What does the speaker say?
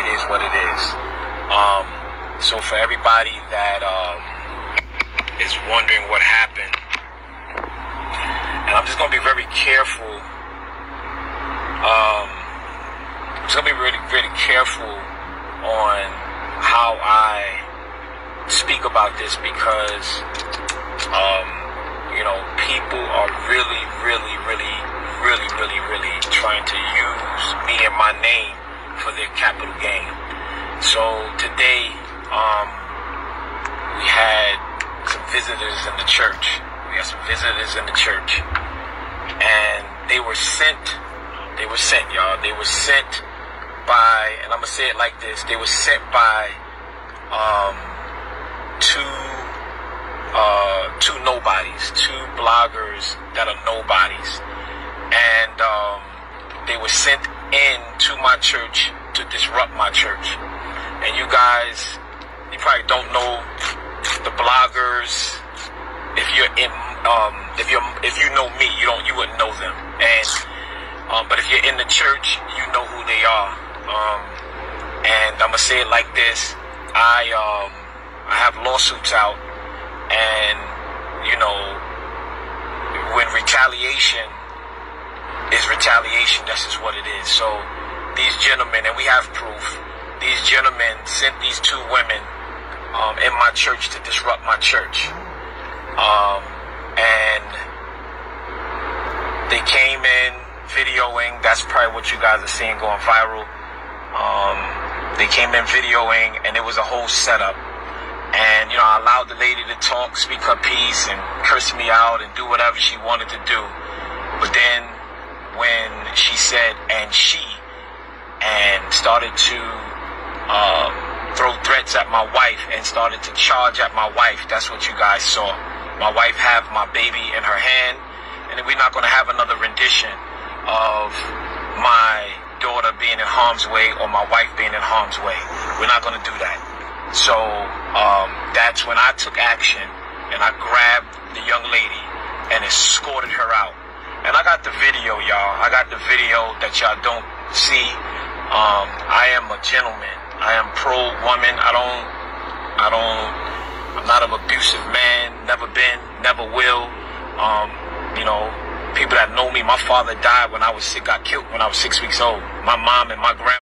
it is what it is. Um, so for everybody that um, is wondering what happened, and I'm just gonna be very careful. Um, I'm just gonna be really, really careful on how I speak about this because, um, you know, people are really, really, really, really, really, really trying to use me and my name their capital gain. So today, um, we had some visitors in the church. We had some visitors in the church, and they were sent. They were sent, y'all. They were sent by, and I'm gonna say it like this: they were sent by um, two uh, two nobodies, two bloggers that are nobodies, and um, they were sent in to my church to disrupt my church. And you guys, you probably don't know the bloggers. If you're in, um, if you if you know me, you don't, you wouldn't know them. And um, but if you're in the church, you know who they are. Um, and I'm gonna say it like this: I um, I have lawsuits out, and you know, when retaliation is retaliation, that's just what it is. So these gentlemen, and we have proof. These gentlemen sent these two women um, in my church to disrupt my church, um, and they came in videoing. That's probably what you guys are seeing going viral. Um, they came in videoing, and it was a whole setup. And you know, I allowed the lady to talk, speak her piece, and curse me out, and do whatever she wanted to do. But then, when she said "and she," and started to um, throw threats at my wife, and started to charge at my wife, that's what you guys saw. My wife have my baby in her hand, and we're not going to have another rendition of my daughter being in harm's way or my wife being in harm's way. We're not going to do that. So um, that's when I took action and I grabbed the young lady and escorted her out. And I got the video, y'all. I got the video that y'all don't see. Um, I am a gentleman. I am pro woman. I don't, I don't, I'm not an abusive man. Never been, never will. Um, you know, people that know me, my father died when I was sick, got killed when I was six weeks old. My mom and my grandma.